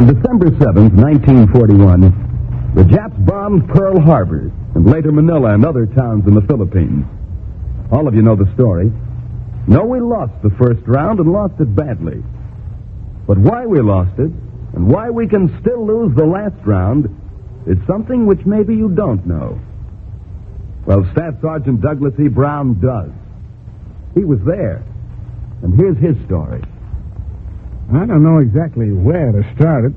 On December 7th, 1941, the Japs bombed Pearl Harbor and later Manila and other towns in the Philippines. All of you know the story. No, we lost the first round and lost it badly. But why we lost it and why we can still lose the last round is something which maybe you don't know. Well, Staff Sergeant Douglas E. Brown does. He was there. And here's his story. I don't know exactly where to start it.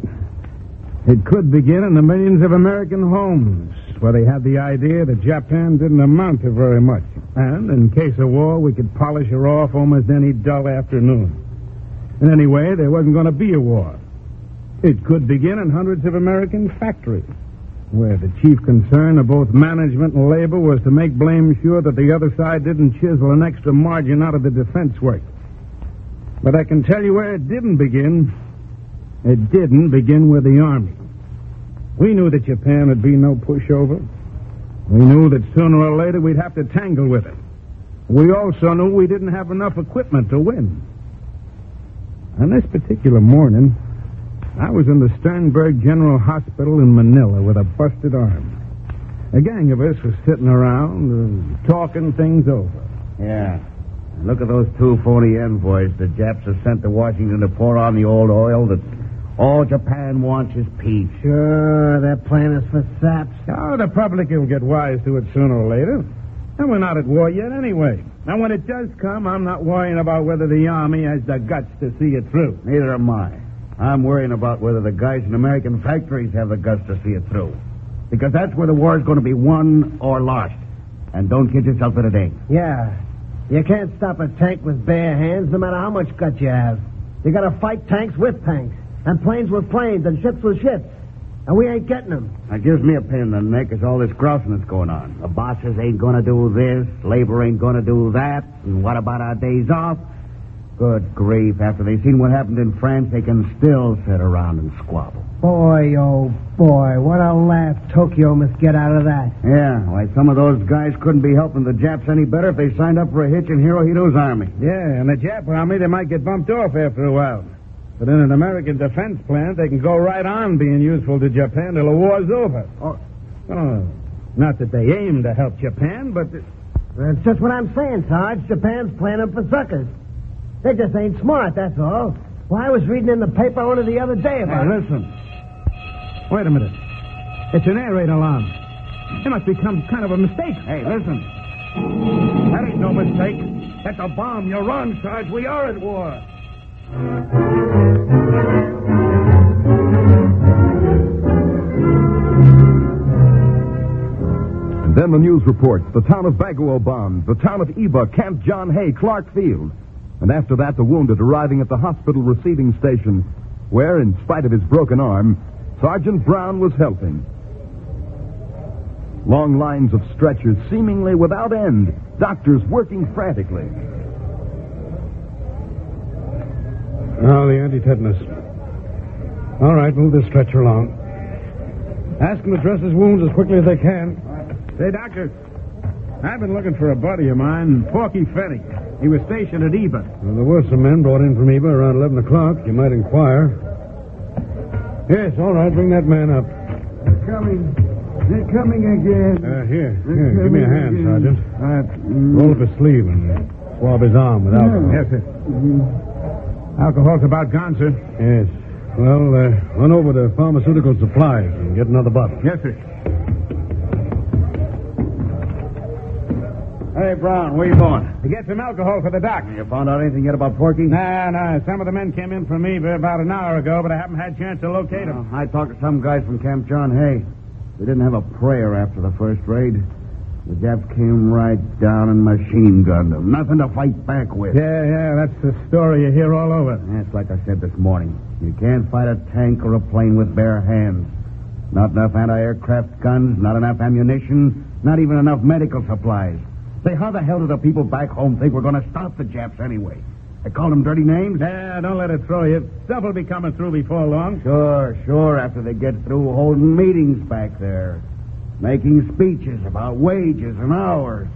It could begin in the millions of American homes where they had the idea that Japan didn't amount to very much. And in case of war, we could polish her off almost any dull afternoon. And anyway, there wasn't going to be a war. It could begin in hundreds of American factories where the chief concern of both management and labor was to make blame sure that the other side didn't chisel an extra margin out of the defense work. But I can tell you where it didn't begin. It didn't begin with the Army. We knew that Japan would be no pushover. We knew that sooner or later we'd have to tangle with it. We also knew we didn't have enough equipment to win. On this particular morning, I was in the Sternberg General Hospital in Manila with a busted arm. A gang of us was sitting around uh, talking things over. Yeah. Look at those two phony envoys the Japs have sent to Washington to pour on the old oil that all Japan wants is peace. Sure, their plan is for saps. Oh, the public will get wise to it sooner or later. And we're not at war yet anyway. Now, when it does come, I'm not worrying about whether the Army has the guts to see it through. Neither am I. I'm worrying about whether the guys in American factories have the guts to see it through. Because that's where the war is going to be won or lost. And don't kid yourself that it ain't. Yeah. You can't stop a tank with bare hands, no matter how much gut you have. You gotta fight tanks with tanks, and planes with planes, and ships with ships. And we ain't getting them. That gives me a pain in the neck is all this grousing that's going on. The bosses ain't gonna do this, labor ain't gonna do that, and what about our days off? Good grief, after they've seen what happened in France, they can still sit around and squabble. Boy, oh boy, what a laugh Tokyo must get out of that. Yeah, why, some of those guys couldn't be helping the Japs any better if they signed up for a hitch in Hirohito's army. Yeah, and the Jap Army, they might get bumped off after a while. But in an American defense plant, they can go right on being useful to Japan till the war's over. Oh. Oh, not that they aim to help Japan, but... That's just what I'm saying, Sarge. Japan's playing them for suckers. They just ain't smart, that's all. Well, I was reading in the paper only the other day about it. listen. Wait a minute. It's an air raid alarm. It must be some kind of a mistake. Hey, listen. That ain't no mistake. That's a bomb. You're wrong, Sarge. We are at war. And then the news reports the town of Baguio bombed, the town of Iba, Camp John Hay, Clark Field. And after that, the wounded arriving at the hospital receiving station, where, in spite of his broken arm, Sergeant Brown was helping. Long lines of stretchers, seemingly without end, doctors working frantically. Now, the anti-tetanus. All right, move this stretcher along. Ask them to dress his wounds as quickly as they can. Say, doctor, I've been looking for a buddy of mine, Porky Fenny. He was stationed at Iba. Well, there were some men brought in from Iba around 11 o'clock. You might inquire. Yes, all right. Bring that man up. They're coming. They're coming again. Uh, here, They're here. Give me a hand, again. Sergeant. Mm, Roll up his sleeve and swab his arm with alcohol. Yes, sir. Alcohol's about gone, sir. Yes. Well, uh, run over to pharmaceutical supplies and get another bottle. Yes, sir. Hey, Brown, where you going? To get some alcohol for the doc. You found out anything yet about Porky? Nah, nah. Some of the men came in from Iba about an hour ago, but I haven't had a chance to locate them. Uh, I talked to some guys from Camp John Hay. We didn't have a prayer after the first raid. The Japs came right down and machine gunned them. Nothing to fight back with. Yeah, yeah, that's the story you hear all over. That's like I said this morning. You can't fight a tank or a plane with bare hands. Not enough anti-aircraft guns, not enough ammunition, not even enough medical supplies. Say, how the hell do the people back home think we're going to stop the Japs anyway? They call them dirty names? Yeah, don't let it throw you. Stuff will be coming through before long. Sure, sure, after they get through holding meetings back there. Making speeches about wages and hours.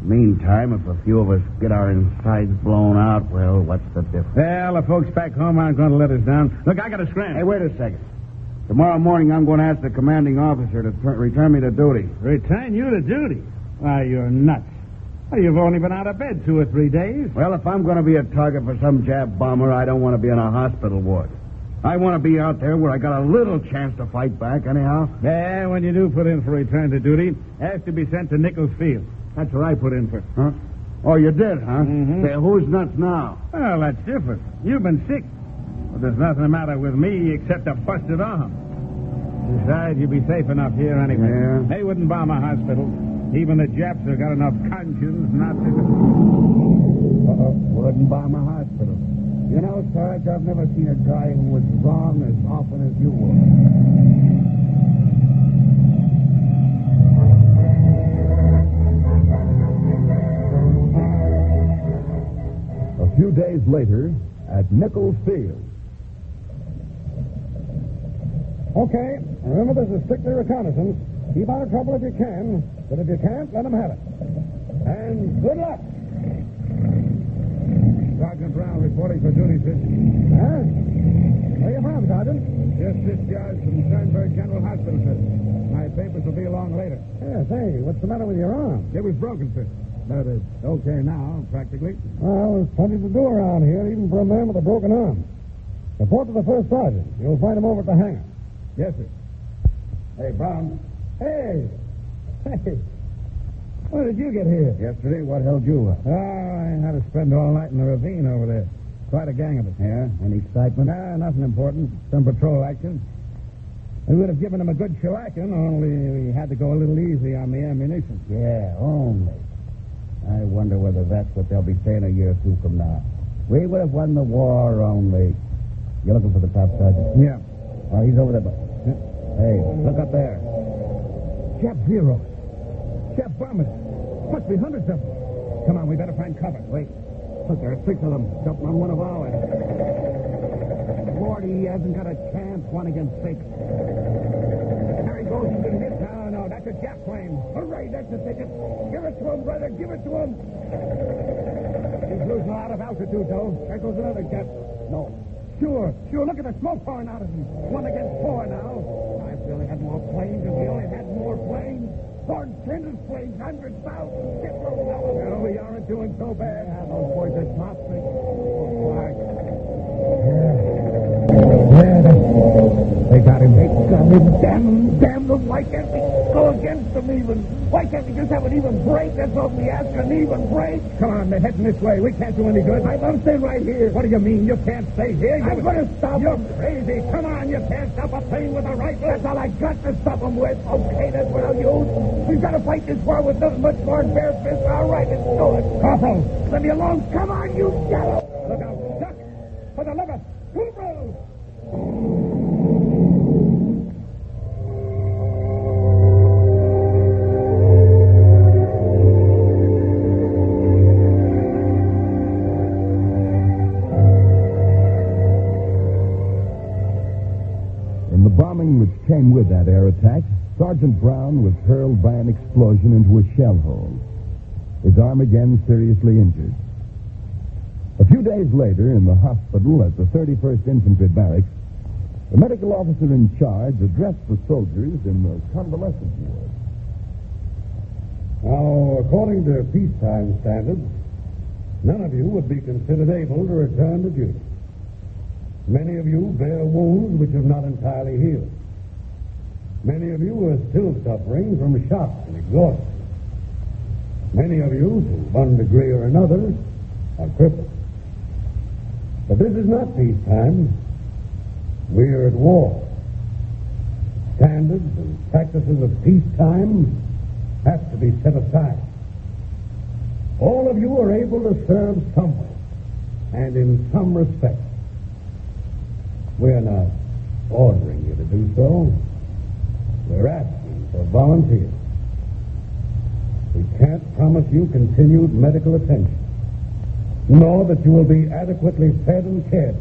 Meantime, if a few of us get our insides blown out, well, what's the difference? Well, the folks back home aren't going to let us down. Look, I got a scram. Hey, wait a second. Tomorrow morning, I'm going to ask the commanding officer to tur- return me to duty. Return you to duty? Why, you're nuts. Well, you've only been out of bed two or three days. Well, if I'm going to be a target for some Jap bomber, I don't want to be in a hospital ward. I want to be out there where I got a little chance to fight back, anyhow. Yeah, when you do put in for return to duty, ask to be sent to Nichols Field. That's where I put in for. Huh? Oh, you did, huh? Mhm. Say, who's nuts now? Well, that's different. You've been sick. But there's nothing the matter with me except a busted arm. Besides, you'd be safe enough here anyway. Yeah. They wouldn't bomb a hospital. Even the Japs have got enough conscience not to. Uh-oh. Wouldn't bomb a hospital. You know, Sarge, I've never seen a guy who was wrong as often as you were. A few days later, at Nichols Field. Okay. Remember, this is strictly reconnaissance. Keep out of trouble if you can, but if you can't, let them have it. And good luck. Sergeant Brown reporting for duty, sir. Huh? Where you from, Sergeant? Just discharged from Sternberg General Hospital, sir. My papers will be along later. Yeah, say, what's the matter with your arm? It was broken, sir. But it's okay now, practically. Well, there's plenty to do around here, even for a man with a broken arm. Report to the first sergeant. You'll find him over at the hangar. Yes, sir. Hey, Brown. Hey! When did you get here? Yesterday, what held you up? Oh, I had to spend all night in the ravine over there. Quite a gang of us. Yeah? Any excitement? Nah, nothing important. Some patrol action. We would have given them a good shellacking, only we had to go a little easy on the ammunition. Yeah, only. I wonder whether that's what they'll be saying a year or two from now. We would have won the war only. You're looking for the top sergeant? Yeah. Oh, he's over there. but- Hey, look up there. Jap Zero. Jap bombers. Must be hundreds of them. Come on, we better find cover. Wait. Look, there are six of them jumping on one of ours. Lordy, he hasn't got a chance, one against six. There he goes, he's been hit. No, oh, no, that's a Jap plane. Hooray, that's a ticket. Give it to him, brother, give it to him. He's losing a lot of altitude, though. There goes another Jap. No. Sure, sure, look at the smoke pouring out of him. One against four now. I feel he had more planes, if we only had more planes. Lord Trenton's planes, hundred thousand. Fellas. No, oh, we aren't doing so bad. Yeah, those boys are top things. Oh, Clark. They got him. They got him. Damn them. Damn them. Why can't we go against them even? Why can't we just have an even break? That's all we ask, an even break. Come on, they're heading this way. We can't do any good. I want to stay right here. What do you mean? You can't stay here? I'm going to stop You're crazy. Come on, you can't stop a plane with a rifle. That's all I got to stop them with. Okay, that's what I'll use. We've got to fight this war with nothing much more than bare fists. All right, let's do it. Corporal, let me alone. Come on, you yellow. A shell hole. His arm again seriously injured. A few days later, in the hospital at the 31st Infantry Barracks, the medical officer in charge addressed the soldiers in the convalescent ward. Now, according to peacetime standards, none of you would be considered able to return to duty. Many of you bear wounds which have not entirely healed. Many of you are still suffering from shock and exhaustion. Many of you, to one degree or another, are crippled. But this is not peacetime. We are at war. Standards and practices of peacetime have to be set aside. All of you are able to serve somewhere and in some respect. We're not ordering you to do so. We're asking for volunteers. We can't promise you continued medical attention, nor that you will be adequately fed and cared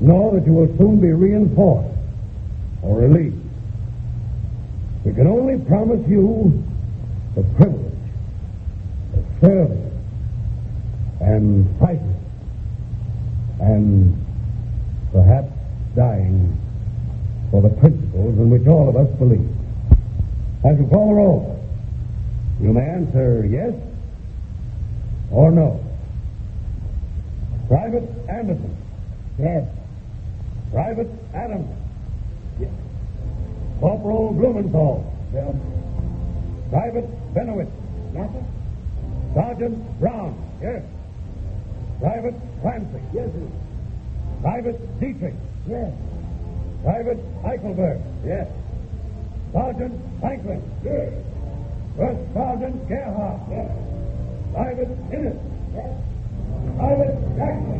nor that you will soon be reinforced or relieved. We can only promise you the privilege fairly and fighting and perhaps dying for the principles in which all of us believe. Shall call the roll. You may answer yes or no. Private Anderson. Yes. Private Adams. Yes. Corporal Blumenthal. Yes. Private Benowitz. Yes, sir? Sergeant Brown. Yes. Private Clancy. Yes, sir. Private Dietrich. Yes. Private Eichelberg. Yes. Sergeant Franklin. Yes. First Sergeant Gerhardt. Yes. Private Innes. Yes. Private Jackson.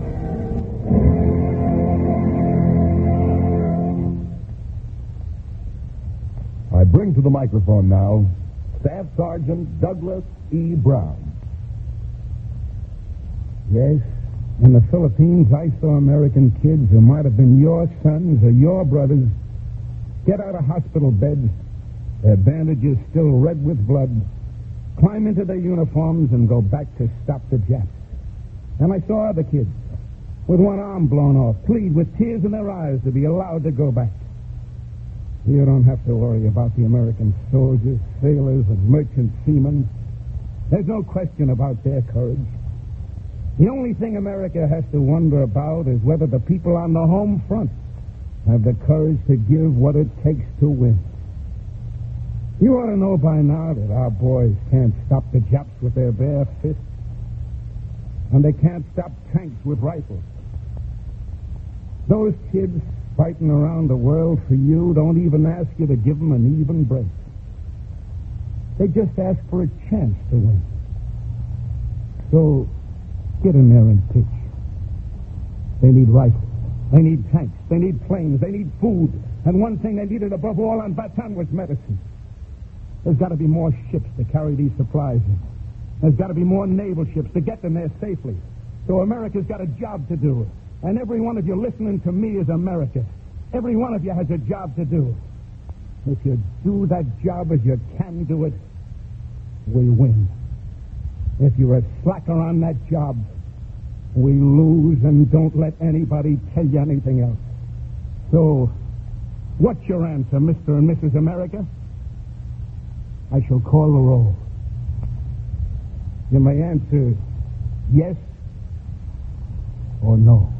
I bring to the microphone now Staff Sergeant Douglas E. Brown. Yes, in the Philippines, I saw American kids who might have been your sons or your brothers get out of hospital beds, their bandages still red with blood, climb into their uniforms and go back to stop the Japs. And I saw other kids with one arm blown off, plead with tears in their eyes to be allowed to go back. You don't have to worry about the American soldiers, sailors, and merchant seamen. There's no question about their courage. The only thing America has to wonder about is whether the people on the home front have the courage to give what it takes to win. You ought to know by now that our boys can't stop the Japs with their bare fists, and they can't stop tanks with rifles. Those kids fighting around the world for you don't even ask you to give them an even break. They just ask for a chance to win. So get in there and pitch. They need rifles. They need tanks. They need planes. They need food. And one thing they needed above all on Bataan was medicine. There's got to be more ships to carry these supplies in. There's got to be more naval ships to get them there safely. So America's got a job to do. And every one of you listening to me is America. Every one of you has a job to do. If you do that job as you can do it, we win. If you're a slacker on that job, we lose and don't let anybody tell you anything else. So, what's your answer, Mr. and Mrs. America? I shall call the roll. You my answer, yes or no.